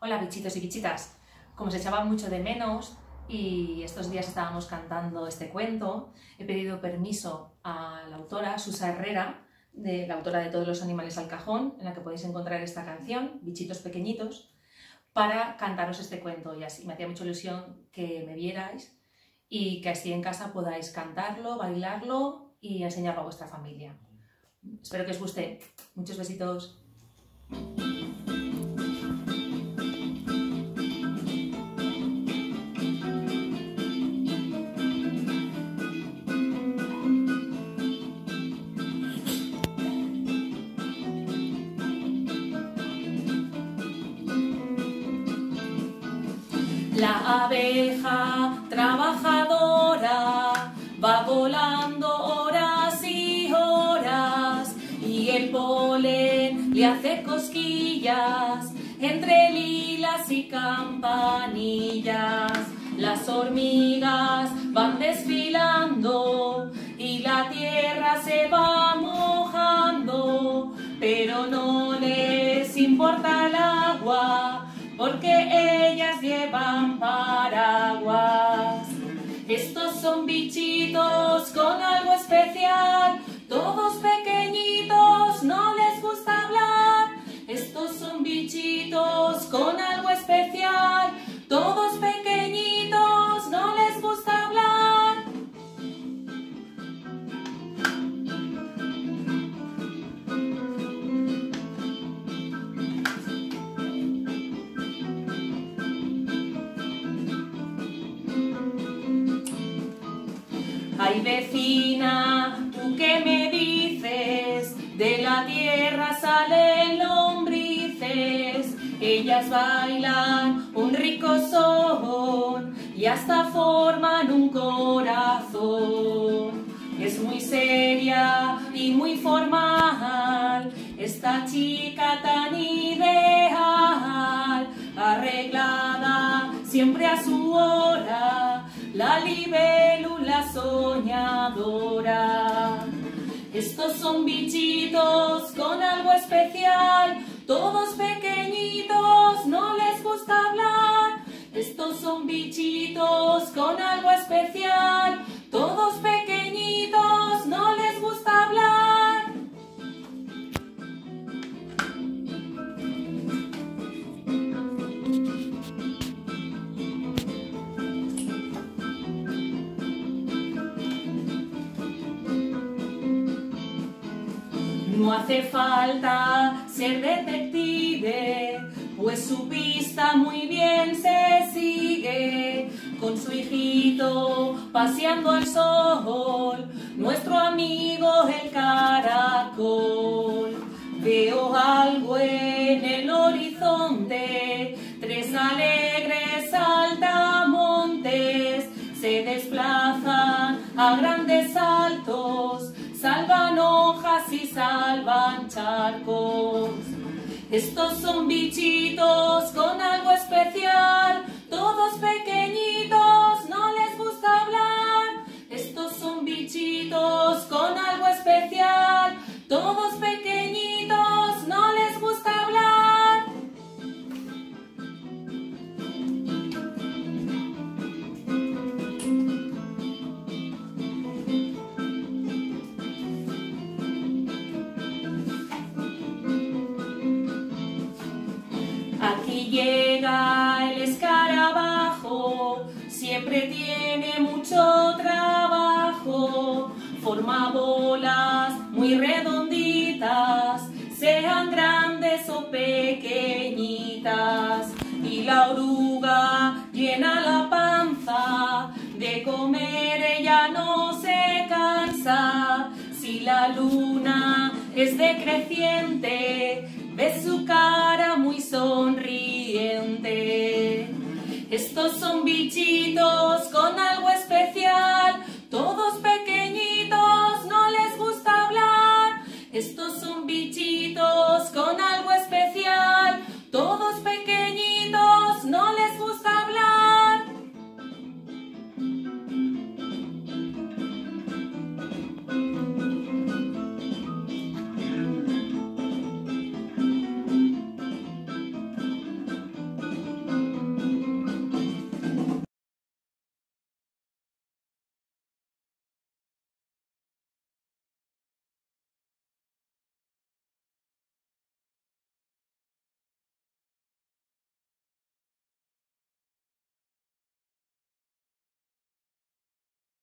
Hola bichitos y bichitas. Como se echaba mucho de menos y estos días estábamos cantando este cuento, he pedido permiso a la autora, Susa Herrera, de, la autora de Todos los animales al cajón, en la que podéis encontrar esta canción, Bichitos pequeñitos, para cantaros este cuento. Y así me hacía mucha ilusión que me vierais y que así en casa podáis cantarlo, bailarlo y enseñarlo a vuestra familia. Espero que os guste. Muchos besitos. La abeja trabajadora va volando horas y horas y el polen le hace cosquillas entre lilas y campanillas. Las hormigas van desfilando y la tierra se va mojando, pero no les importa el agua porque llevan paraguas. Estos son bichitos con algo especial, todos pequeñitos, no les gusta hablar. Estos son bichitos con algo Ay vecina, ¿tú qué me dices? De la tierra salen lombrices, ellas bailan un rico son y hasta forman un corazón. Es muy seria y muy formal, esta chica tan ideal, arreglada siempre a su hora, la libélula soñadora. Estos son bichitos con algo especial, todos pequeñitos, no les gusta hablar. Estos son bichitos con algo especial, No hace falta ser detective, pues su pista muy bien se sigue. Con su hijito paseando al sol, nuestro amigo el caracol. Veo algo en el horizonte, tres alegres saltamontes se desplazan a grandes salvan charcos. Estos son bichitos con algo especial, todos pequeñitos, no les gusta hablar. Estos son bichitos con algo especial, todos llega el escarabajo, siempre tiene mucho trabajo, forma bolas muy redonditas, sean grandes o pequeñitas, y la oruga llena la panza, de comer ella no se cansa, si la luna es decreciente, ve su cara muy sonriente. Estos son bichitos con algo especial, todos pequeñitos, no les gusta hablar. Estos son bichitos